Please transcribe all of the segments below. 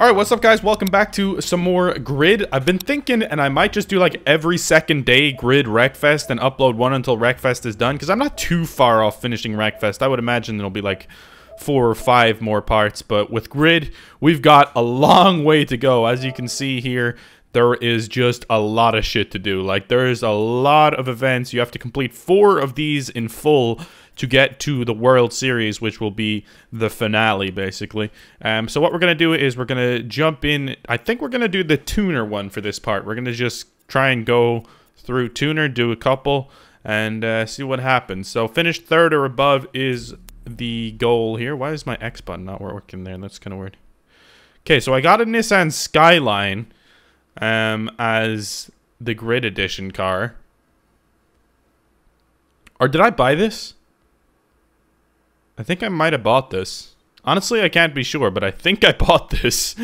Alright, what's up guys? Welcome back to some more Grid. I've been thinking, and I might just do like every second day Grid Wreckfest and upload one until Wreckfest is done, because I'm not too far off finishing Wreckfest. I would imagine it'll be like four or five more parts, but with Grid, we've got a long way to go. As you can see here, there is just a lot of shit to do. Like, there's a lot of events. You have to complete four of these in full to get to the World Series, which will be the finale, basically. Um, so what we're going to do is we're going to jump in. I think we're going to do the tuner one for this part. We're going to just try and go through tuner, do a couple, and uh, see what happens. So finish third or above is the goal here. Why is my X button not working there? That's kind of weird. Okay, so I got a Nissan Skyline um, as the Grid Edition car. Or did I buy this? I think I might have bought this. Honestly, I can't be sure, but I think I bought this.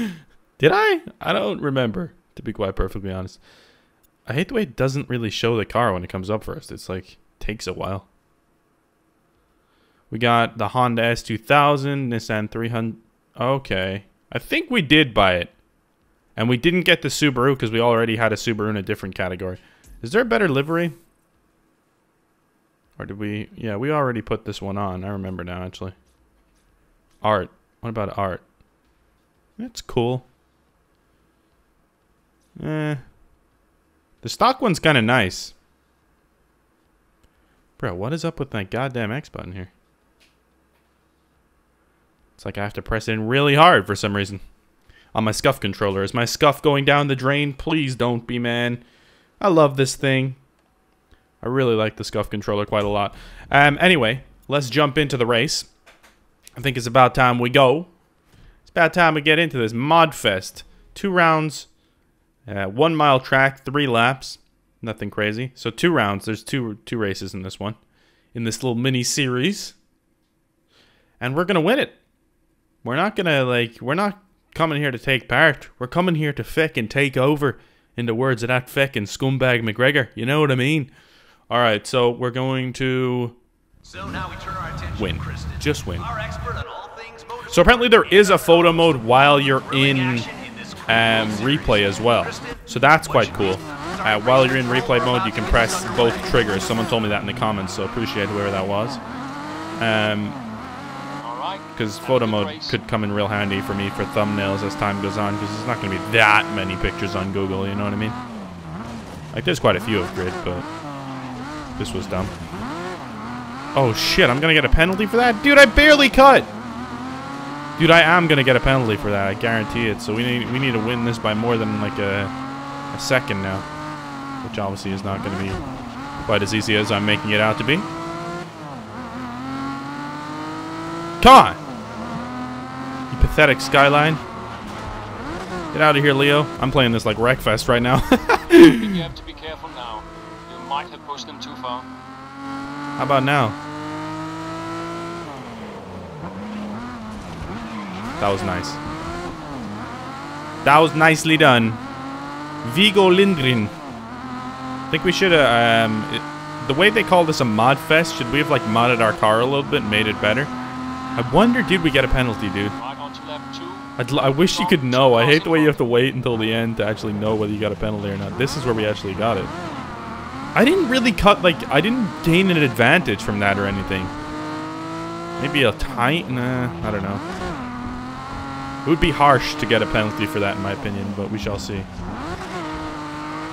Did I? I don't remember, to be quite perfectly honest. I hate the way it doesn't really show the car when it comes up first. It's like, takes a while. We got the Honda S2000, Nissan 300. Okay. I think we did buy it. And we didn't get the Subaru because we already had a Subaru in a different category. Is there a better livery? Or did we... Yeah, we already put this one on. I remember now, actually. Art. What about art? That's cool. Eh. The stock one's kind of nice. Bro, what is up with that goddamn X button here? It's like I have to press in really hard for some reason. On my SCUF controller. Is my SCUF going down the drain? Please don't be, man. I love this thing. I really like the SCUF controller quite a lot. Um, anyway, let's jump into the race. I think it's about time we go. It's about time we get into this mod fest. Two rounds, uh, one mile track, three laps. Nothing crazy. So two rounds. There's two two races in this one, in this little mini series, and we're gonna win it. We're not gonna like. We're not coming here to take part. We're coming here to feck and take over. In the words of that feckin' scumbag McGregor. You know what I mean? All right, so we're going to so now we turn our attention win. Kristen, Just win. our expert on all things. So apparently there is a photo mode while you're in in um, replay as well. So that's quite cool. Uh, while you're in replay mode, you can press both triggers. Someone told me that in the comments, so appreciate whoever that was. Um, because photo mode could come in real handy for me for thumbnails as time goes on, because there's not going to be that many pictures on Google, you know what I mean? Like, there's quite a few of Grid, but this was dumb. Oh shit, I'm gonna get a penalty for that? Dude, I barely cut! Dude, I am gonna get a penalty for that, I guarantee it. So we need we need to win this by more than like a, a second now. Which obviously is not gonna be quite as easy as I'm making it out to be. Come on! You pathetic skyline. Get out of here, Leo. I'm playing this like Wreckfest right now. might have pushed them too far. How about now? That was nice. That was nicely done. Vigo Lindgren. I think we should have, um, it, the way they call this a mod fest, should we have like modded our car a little bit and made it better? I wonder, did we get a penalty, dude? Right onto lap two. I'd, l- I wish you could know. I hate the way you have to wait until the end to actually know whether you got a penalty or not. This is where we actually got it. I didn't really cut, like, I didn't gain an advantage from that or anything. Maybe a tight? Nah, I don't know. It would be harsh to get a penalty for that, in my opinion, but we shall see.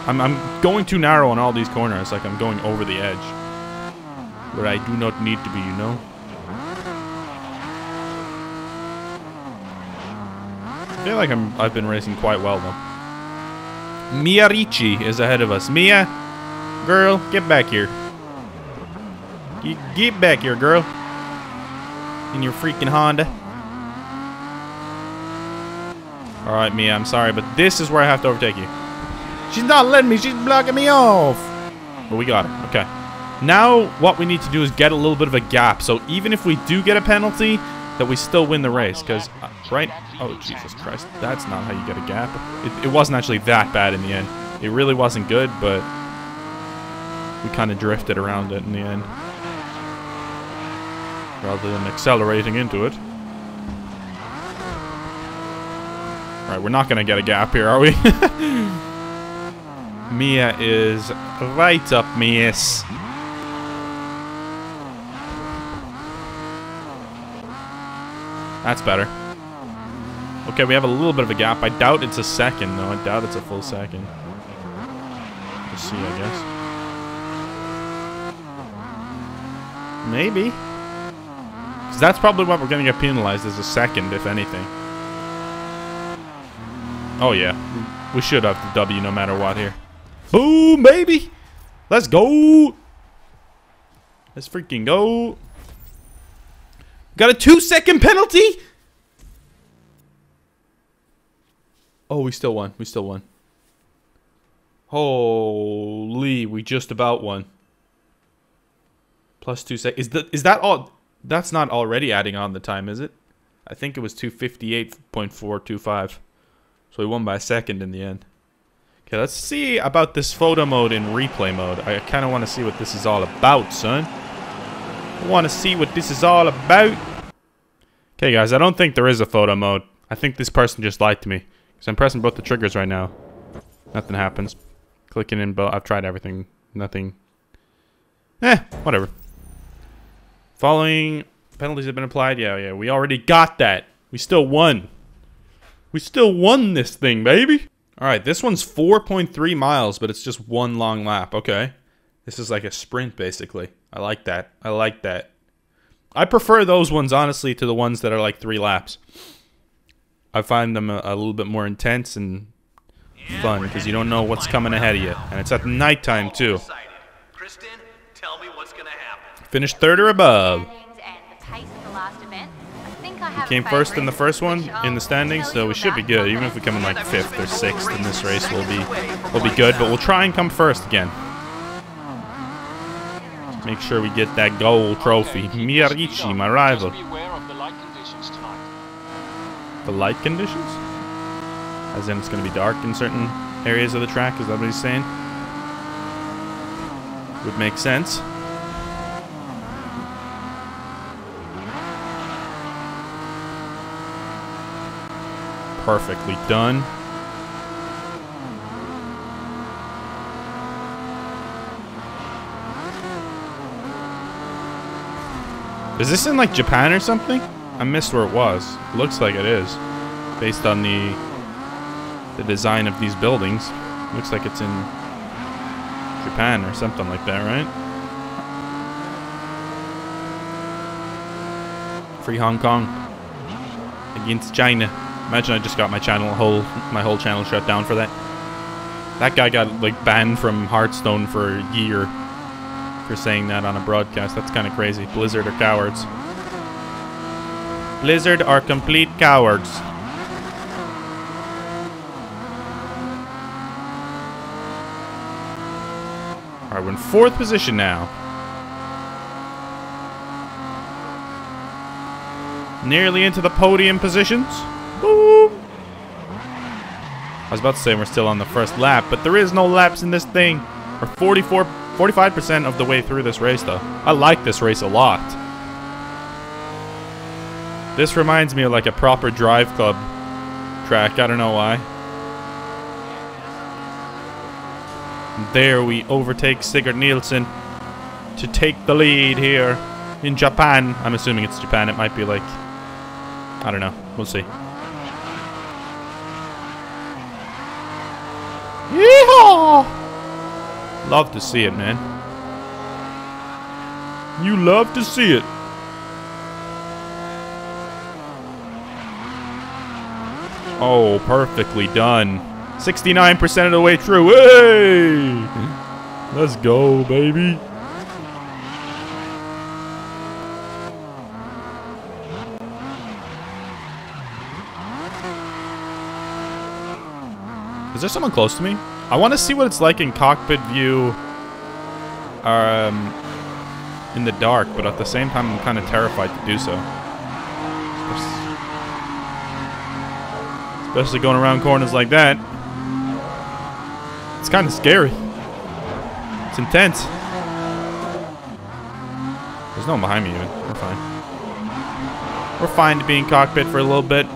I'm, I'm going too narrow on all these corners, like I'm going over the edge. Where I do not need to be, you know? I feel like I'm, I've been racing quite well, though. Mia Ricci is ahead of us. Mia, girl, get back here. Get, get back here, girl. In your freaking Honda. Alright, Mia, I'm sorry, but this is where I have to overtake you. She's not letting me. She's blocking me off. But we got it. Okay. Now, what we need to do is get a little bit of a gap. So even if we do get a penalty, that we still win the race. Because, uh, right? Oh, Jesus Christ. That's not how you get a gap. It, it wasn't actually that bad in the end. It really wasn't good, but we kind of drifted around it in the end. Rather than accelerating into it. Alright, we're not gonna get a gap here, are we? Mia is right up ass. That's better. Okay, we have a little bit of a gap. I doubt it's a second, though. I doubt it's a full second. We'll see, I guess. Maybe. Because that's probably what we're going to get penalized as a second, if anything. Oh, yeah. We should have the W no matter what here. Boom, baby! Let's go! Let's freaking go! Got a two second penalty? Oh, we still won. We still won. Holy, we just about won. Plus two sec. Is that is that all? That's not already adding on the time, is it? I think it was 258.425. So we won by a second in the end. Okay, let's see about this photo mode in replay mode. I kind of want to see what this is all about, son. I want to see what this is all about. Okay, guys, I don't think there is a photo mode. I think this person just lied to me. Because I'm pressing both the triggers right now. Nothing happens. Clicking in both. I've tried everything. Nothing. Eh, whatever. Following penalties have been applied. Yeah, yeah, we already got that. We still won. We still won this thing, baby. All right, this one's 4.3 miles, but it's just one long lap. Okay. This is like a sprint, basically. I like that. I like that. I prefer those ones, honestly, to the ones that are like three laps. I find them a, a little bit more intense and fun because you don't know what's coming ahead of you. And it's at nighttime, too. Kristen, I third or above. a Came first in the first one in the standings, so we should be good. Even if we come in like fifth or sixth in this race, we'll be we'll be good. But we'll try and come first again. Make sure we get that gold trophy. Okay, keep your speed Mia Ricci, up. my rival. Just be aware of the light conditions. The light conditions? As in it's going to be dark in certain areas of the track? Is that what he's saying? Would make sense. Perfectly done. Is this in like Japan or something? I missed where it was. looks like it is. Based on the the design of these buildings. Looks like it's in Japan or something like that, right? Free Hong Kong against China. Imagine I just got my channel whole my whole channel shut down for that. That guy got like banned from Hearthstone for a year for saying that on a broadcast. That's kind of crazy. Blizzard are cowards. Blizzard are complete cowards. Alright, we're in fourth position now. Nearly into the podium positions. I was about to say we're still on the first lap, but there is no laps in this thing. We're 44, 45% of the way through this race, though. I like this race a lot. This reminds me of like a proper Driveclub track. I don't know why. There we overtake Sigurd Nielsen to take the lead here in Japan. I'm assuming it's Japan. It might be like, I don't know. We'll see. Love to see it, man. You love to see it. Oh, perfectly done. 69% of the way through. Hey! Let's go, baby. Is there someone close to me? I want to see what it's like in cockpit view um, in the dark, but at the same time, I'm kind of terrified to do so. Especially going around corners like that. It's kind of scary. It's intense. There's no one behind me even. We're fine. We're fine to be in cockpit for a little bit.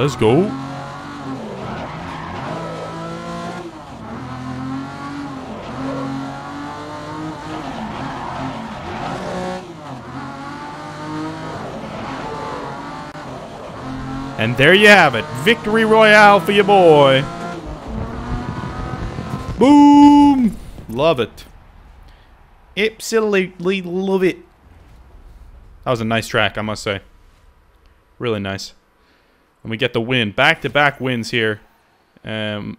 Let's go. And there you have it. Victory Royale for your boy. Boom! Love it. Absolutely love it. That was a nice track, I must say. Really nice. And we get the win. Back-to-back -back wins here. Um,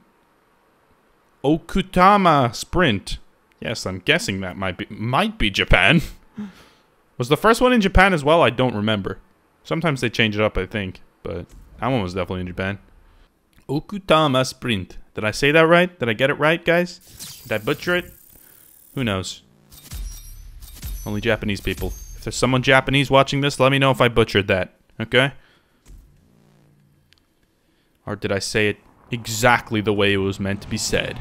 Okutama Sprint. Yes, I'm guessing that might be might be Japan. was the first one in Japan as well? I don't remember. Sometimes they change it up, I think. But that one was definitely in Japan. Okutama Sprint. Did I say that right? Did I get it right, guys? Did I butcher it? Who knows? Only Japanese people. If there's someone Japanese watching this, let me know if I butchered that. Okay? Or did I say it exactly the way it was meant to be said?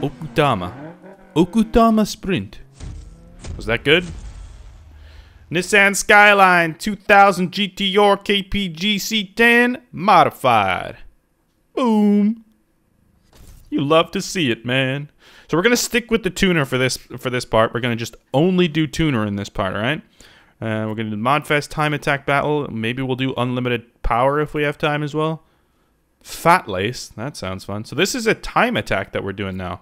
Okutama. Okutama Sprint. Was that good? Nissan Skyline 2000 GTR KPG C10 modified. Boom. You love to see it, man. So we're gonna stick with the tuner for this for this part. We're gonna just only do tuner in this part, all right? Uh, we're gonna do Modfest time attack battle. Maybe we'll do unlimited power if we have time as well. Fat lace. That sounds fun. So this is a time attack that we're doing now.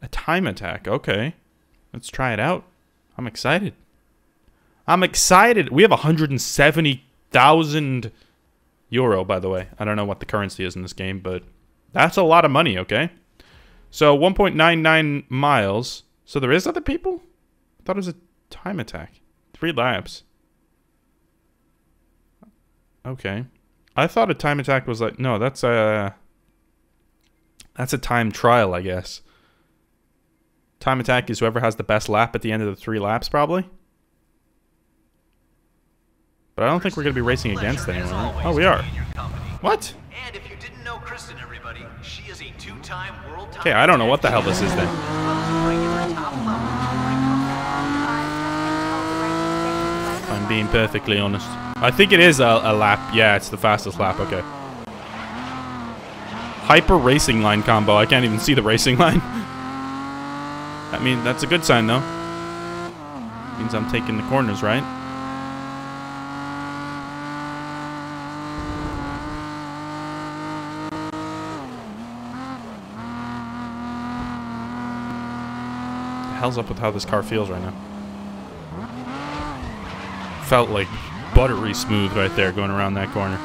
A time attack. Okay. Let's try it out. I'm excited. I'm excited. We have 170,000 euro, by the way. I don't know what the currency is in this game, but that's a lot of money, okay? So 1.99 miles. So there is other people? I thought it was a time attack. Three laps. Okay. I thought a time attack was like... No, that's a... That's a time trial, I guess. Time attack is whoever has the best lap at the end of the three laps, probably. But I don't think we're going to be racing against anyone. Right? Oh, we are. What? And if you didn't know Kristen, everybody, she is a two-time world Okay, I don't know what the hell this is then. I'm being perfectly honest. I think it is a, a lap. Yeah, it's the fastest lap. Okay. Hyper racing line combo. I can't even see the racing line. I mean, that's a good sign, though. Means I'm taking the corners, right? hell's up with how this car feels right now? Felt like buttery smooth right there going around that corner.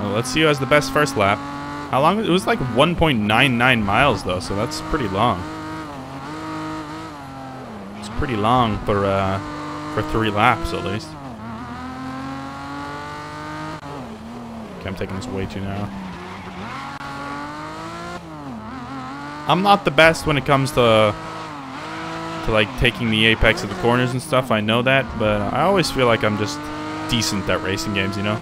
Well, let's see who has the best first lap. How long? It was like 1.99 miles though, so that's pretty long. It's pretty long for uh, for three laps at least. Okay, I'm taking this way too narrow. I'm not the best when it comes to to like taking the apex of the corners and stuff. I know that, but I always feel like I'm just decent at racing games. You know,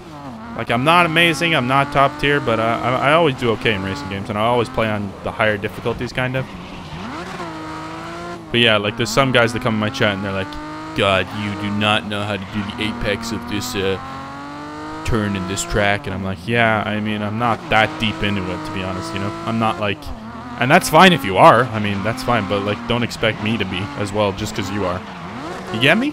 like I'm not amazing, I'm not top tier, but I, I always do okay in racing games, and I always play on the higher difficulties, kind of. But yeah, like there's some guys that come in my chat and they're like, "God, you do not know how to do the apex of this uh, turn in this track," and I'm like, "Yeah, I mean, I'm not that deep into it, to be honest. You know, I'm not like." And that's fine if you are. I mean, that's fine, but like, don't expect me to be as well just because you are. You get me?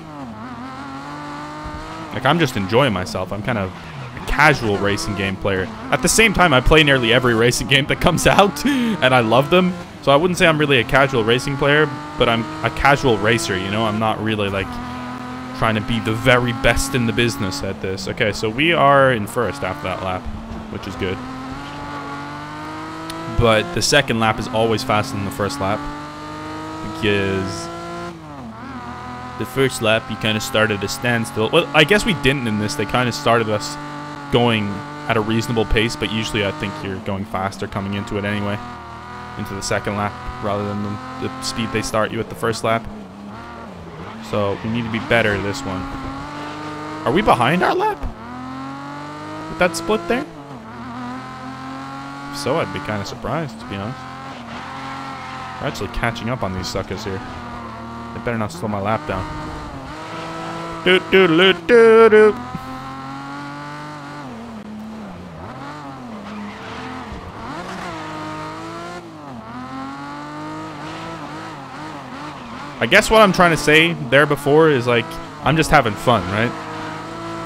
Like, I'm just enjoying myself. I'm kind of a casual racing game player. At the same time, I play nearly every racing game that comes out, and I love them. So I wouldn't say I'm really a casual racing player, but I'm a casual racer, you know? I'm not really, like, trying to be the very best in the business at this. Okay, so we are in first after that lap, which is good but the second lap is always faster than the first lap because the first lap you kind of started a standstill. Well, I guess we didn't in this. They kind of started us going at a reasonable pace, but usually I think you're going faster coming into it anyway, into the second lap rather than the, the speed they start you at the first lap. So we need to be better this one. Are we behind our lap? With that split there? So, I'd be kind of surprised, to be honest. We're actually catching up on these suckers here. They better not slow my lap down. Do do do do do. I guess what I'm trying to say there before is like I'm just having fun, right?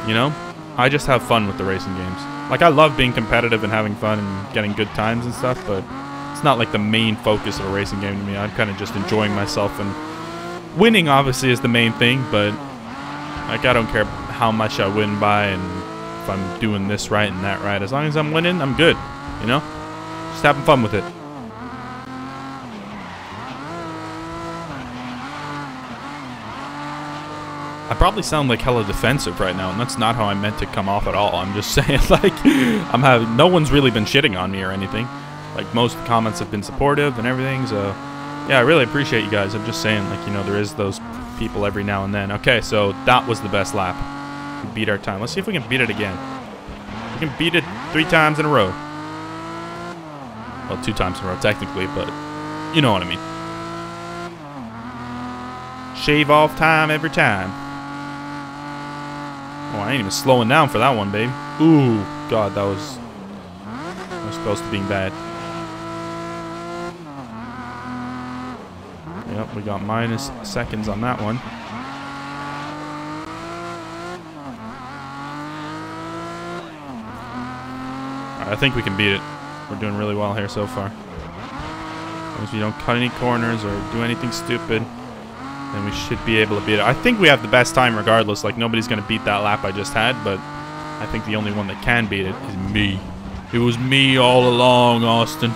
You know? I just have fun with the racing games. Like I love being competitive and having fun and getting good times and stuff, but it's not like the main focus of a racing game to me. I'm kind of just enjoying myself and winning obviously is the main thing, but like I don't care how much I win by and if I'm doing this right and that right. As long as I'm winning, I'm good. You know? Just having fun with it. I probably sound like hella defensive right now, and that's not how I meant to come off at all. I'm just saying, like, I'm having no one's really been shitting on me or anything. Like most comments have been supportive and everything. So, yeah, I really appreciate you guys. I'm just saying, like, you know, there is those people every now and then. Okay, so that was the best lap. We beat our time. Let's see if we can beat it again. We can beat it three times in a row. Well, two times in a row technically, but you know what I mean. Shave off time every time. Oh, I ain't even slowing down for that one, babe. Ooh, God, that was, that was close to being bad. Yep, we got minus seconds on that one. I think we can beat it. We're doing really well here so far. As long as we don't cut any corners or do anything stupid then we should be able to beat it. I think we have the best time regardless. Like, nobody's going to beat that lap I just had, but I think the only one that can beat it is me. It was me all along, Austin.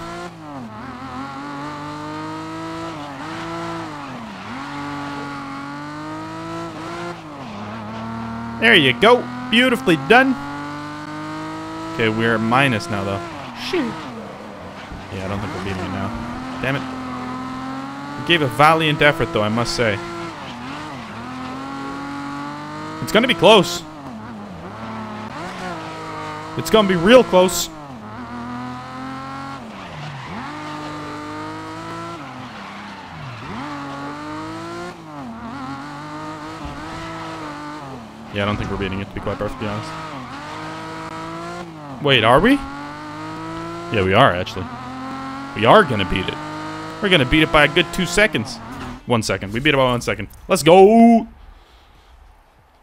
There you go. Beautifully done. Okay, we're minus now, though. Shit. Yeah, I don't think we're beating it now. Damn it. Gave a valiant effort, though, I must say. It's going to be close. It's going to be real close. Yeah, I don't think we're beating it, to be quite perfectly honest. Wait, are we? Yeah, we are, actually. We are going to beat it. We're going to beat it by a good two seconds. One second. We beat it by one second. Let's go.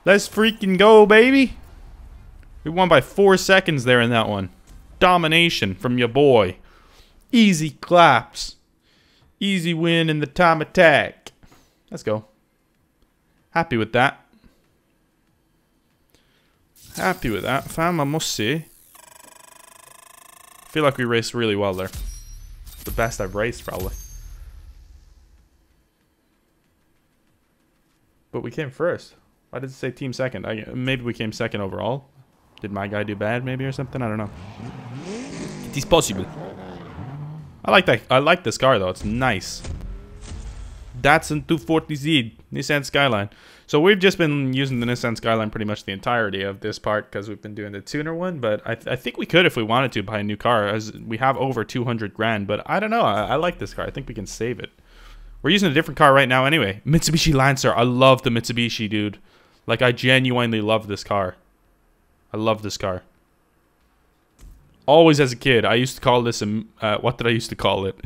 Let's freaking go, baby. We won by four seconds there in that one. Domination from your boy. Easy claps. Easy win in the time attack. Let's go. Happy with that. Happy with that, fam, I must say. feel like we raced really well there. The best I've raced, probably. But we came first. Why did it say team second? I, maybe we came second overall. Did my guy do bad, maybe, or something? I don't know. It is possible. I like that. I like this car, though. It's nice. Datsun 240Z, Nissan Skyline. So we've just been using the Nissan Skyline pretty much the entirety of this part because we've been doing the tuner one. But I, th I, think we could, if we wanted to, buy a new car as we have over 200 grand. But I don't know. I, I like this car. I think we can save it. We're using a different car right now anyway. Mitsubishi Lancer. I love the Mitsubishi, dude. Like, I genuinely love this car. I love this car. Always as a kid, I used to call this a... Uh, what did I used to call it?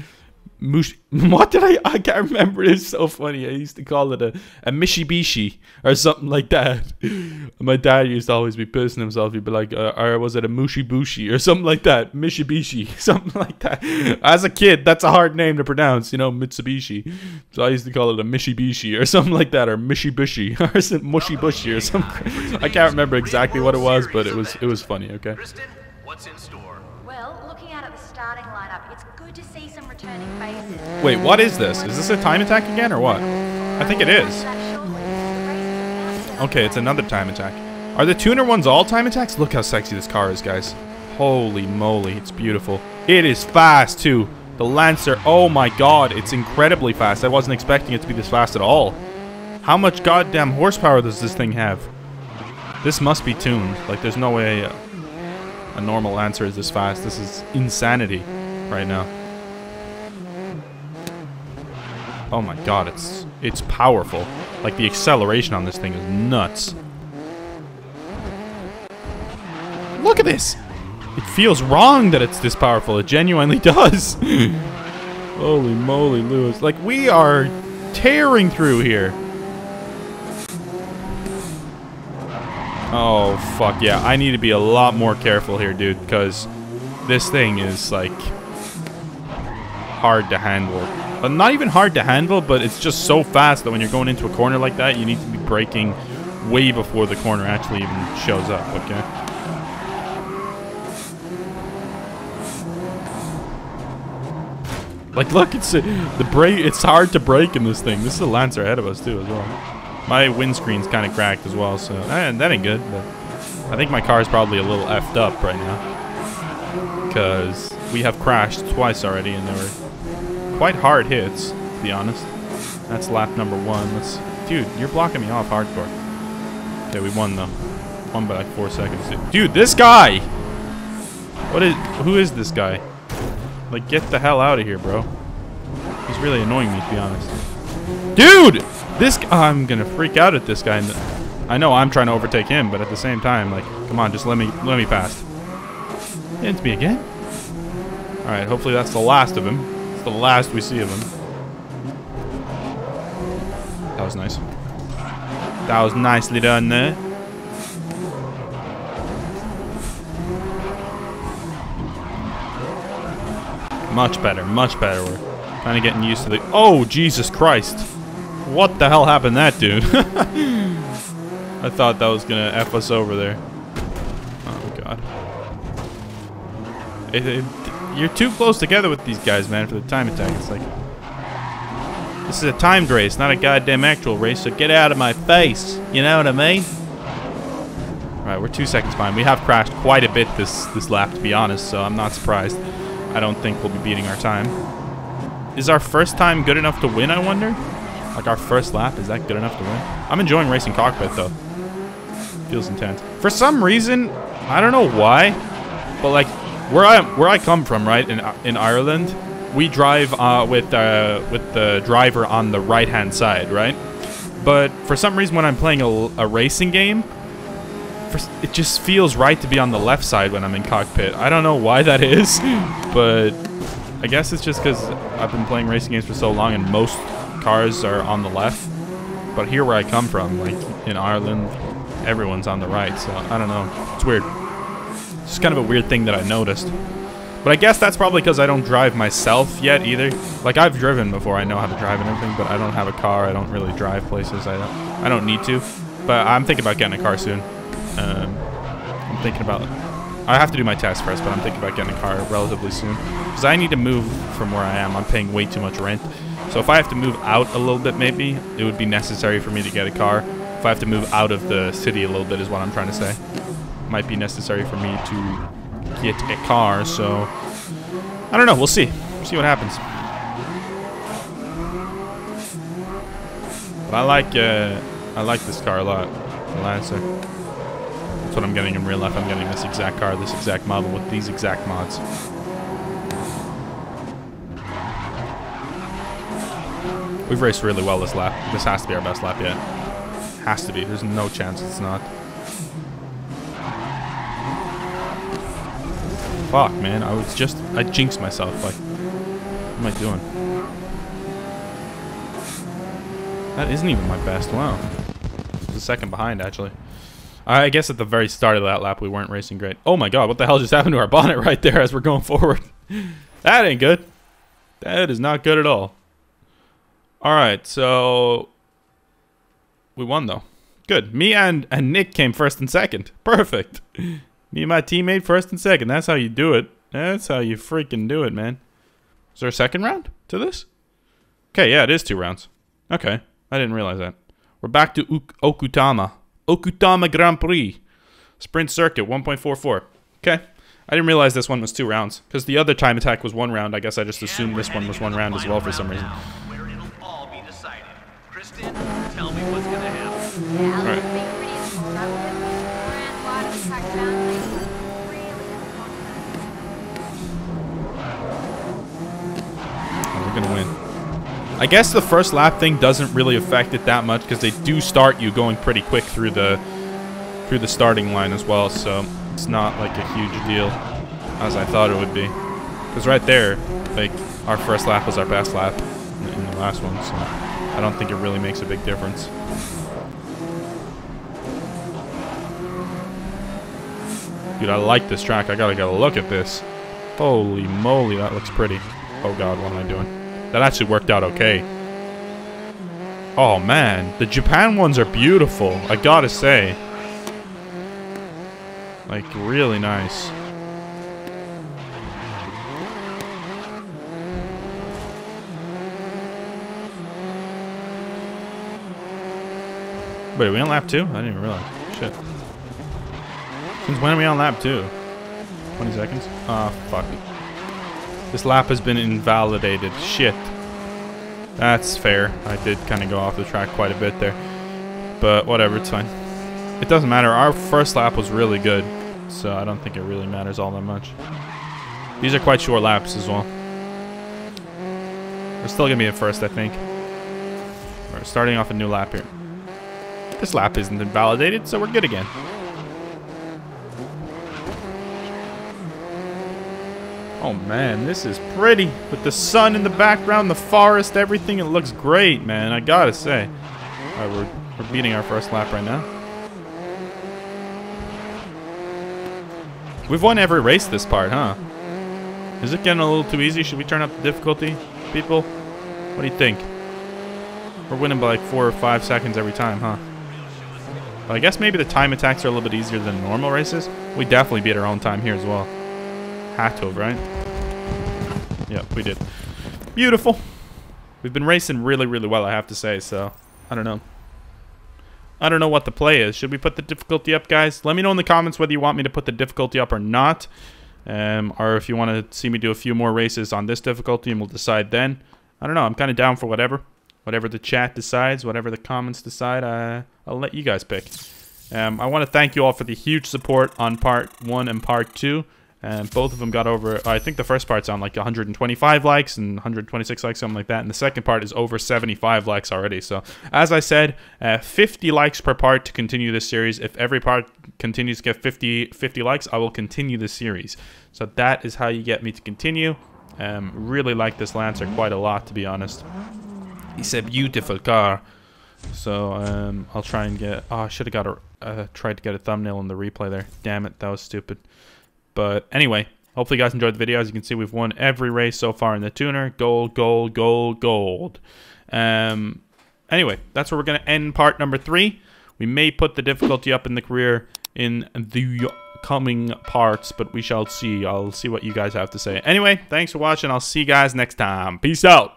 Mush what did I I can't remember. It's so funny. I used to call it a, a Mishibishi or something like that. My dad used to always be pissing himself. He'd be like uh, or was it a Mushibushi or something like that? Mishibishi something like that. As a kid that's a hard name to pronounce you know Mitsubishi. So I used to call it a Mishibishi or something like that or Mishibushi or some Mushibushi or something I can't remember exactly what it was but it was it was funny okay? Kristen, what's in store? The starting lineup, it's good to see some returning faces. Wait, what is this? Is this a time attack again or what? I think it is. Okay, it's another time attack. Are the tuner ones all time attacks? Look how sexy this car is, guys. Holy moly, it's beautiful. It is fast, too. The Lancer, oh my god, it's incredibly fast. I wasn't expecting it to be this fast at all. How much goddamn horsepower does this thing have? This must be tuned. Like, there's no way uh, a normal answer is this fast. This is insanity right now. Oh my god, it's It's powerful. Like, the acceleration on this thing is nuts. Look at this! It feels wrong that it's this powerful. It genuinely does. Holy moly, Lewis. Like, we are tearing through here. Oh, fuck yeah. I need to be a lot more careful here, dude, because this thing is, like, hard to handle. But not even hard to handle, but it's just so fast that when you're going into a corner like that, you need to be braking way before the corner actually even shows up, okay? Like, look, it's uh, the brake. It's hard to brake in this thing. This is a Lancer ahead of us too, as well. My windscreen's kind of cracked as well, so eh, that ain't good. But I think my car's probably a little effed up right now because we have crashed twice already, and they were quite hard hits, to be honest. That's lap number one. Let's, dude, you're blocking me off hardcore. Okay, we won though. Won by like four seconds. Dude, this guy. What is? Who is this guy? Like, get the hell out of here, bro. He's really annoying me, to be honest. Dude! This I'm gonna freak out at this guy. I know I'm trying to overtake him, but at the same time, like, come on, just let me let me pass. It's me again. All right, hopefully that's the last of him. It's the last we see of him. That was nice. That was nicely done there. Much better, much better. We're kind of getting used to the... Oh, Jesus Christ. What the hell happened that dude? I thought that was to F us over there. Oh, God. It, it, you're too close together with these guys, man, for the time attack. It's like... This is a timed race, not a goddamn actual race, so get out of my face. You know what I mean? Alright, we're two seconds behind. We have crashed quite a bit this, this lap, to be honest, so I'm not surprised. I don't think we'll be beating our time. Is our first time good enough to win, I wonder? Like our first lap, is that good enough to win? I'm enjoying racing cockpit though. Feels intense. For some reason, I don't know why, but like where I where I come from, right in in Ireland, we drive uh, with uh, with the driver on the right hand side, right? But for some reason, when I'm playing a, a racing game, it just feels right to be on the left side when I'm in cockpit. I don't know why that is, but I guess it's just because I've been playing racing games for so long and most cars are on the left. But here where I come from, like in Ireland, everyone's on the right, so I don't know. It's weird. It's just kind of a weird thing that I noticed. But I guess that's probably because I don't drive myself yet either. Like I've driven before, I know how to drive and everything, but I don't have a car. I don't really drive places. I don't. I don't need to. But I'm thinking about getting a car soon. Um, I'm thinking about. I have to do my test first, but I'm thinking about getting a car relatively soon because I need to move from where I am. I'm paying way too much rent. So if I have to move out a little bit, maybe it would be necessary for me to get a car. If I have to move out of the city a little bit, is what I'm trying to say. Might be necessary for me to get a car. So I don't know. We'll see. We'll see what happens. But I like uh, I like this car a lot, the Lancer. That's what I'm getting in real life. I'm getting this exact car, this exact model with these exact mods. We've raced really well this lap. This has to be our best lap yet. Has to be. There's no chance it's not. Fuck, man. I was just... I jinxed myself. Like, what am I doing? That isn't even my best. Wow. The second behind, actually. I guess at the very start of that lap, we weren't racing great. Oh my god, what the hell just happened to our bonnet right there as we're going forward? that ain't good. That is not good at all. Alright, so... We won, though. Good. Me and, and Nick came first and second. Perfect. Me and my teammate first and second. That's how you do it. That's how you freaking do it, man. Is there a second round to this? Okay, yeah, it is two rounds. Okay, I didn't realize that. We're back to Uk Okutama. Okutama Grand Prix. Sprint circuit, 1.44. Okay. I didn't realize this one was two rounds. Because the other time attack was one round. I guess I just assumed this one was one round as well for some reason. Oh, gonna win. I guess the first lap thing doesn't really affect it that much because they do start you going pretty quick through the through the starting line as well, so it's not like a huge deal as I thought it would be. Because right there, like our first lap was our best lap in the last one, so I don't think it really makes a big difference. Dude, I like this track. I gotta get a look at this. Holy moly, that looks pretty. Oh god, what am I doing? That actually worked out okay. Oh man, the Japan ones are beautiful. I gotta say. Like, really nice. Wait, we on lap two? I didn't even realize. Shit. Since when are we on lap two? 20 seconds? Ah, oh, fuck. This lap has been invalidated. Shit. That's fair. I did kind of go off the track quite a bit there. But whatever, it's fine. It doesn't matter. Our first lap was really good. So I don't think it really matters all that much. These are quite short laps as well. We're still going to be at first, I think. We're starting off a new lap here. This lap isn't invalidated, so we're good again. Oh man, this is pretty. With the sun in the background, the forest, everything, it looks great, man. I gotta say. Alright, we're, we're beating our first lap right now. We've won every race this part, huh? Is it getting a little too easy? Should we turn up the difficulty, people? What do you think? We're winning by like four or five seconds every time, huh? But I guess maybe the time attacks are a little bit easier than normal races. We definitely beat our own time here as well. Have, right? Yep, we did. Beautiful. We've been racing really, really well, I have to say, so I don't know. I don't know what the play is. Should we put the difficulty up, guys? Let me know in the comments whether you want me to put the difficulty up or not. Um, or if you want to see me do a few more races on this difficulty and we'll decide then. I don't know. I'm kind of down for whatever. Whatever the chat decides, whatever the comments decide, uh, I'll let you guys pick. Um, I want to thank you all for the huge support on part one and part two. And both of them got over, I think the first part's on like 125 likes and 126 likes, something like that. And the second part is over 75 likes already. So, as I said, uh, 50 likes per part to continue this series. If every part continues to get 50, 50 likes, I will continue this series. So, that is how you get me to continue. Um, really like this Lancer quite a lot, to be honest. It's a beautiful car. So, um, I'll try and get... Oh, I should have got a... Uh, tried to get a thumbnail in the replay there. Damn it, that was stupid. But anyway, hopefully you guys enjoyed the video. As you can see, we've won every race so far in the tuner. Gold, gold, gold, gold. Um, anyway, that's where we're going to end part number three. We may put the difficulty up in the career in the coming parts, but we shall see. I'll see what you guys have to say. Anyway, thanks for watching. I'll see you guys next time. Peace out.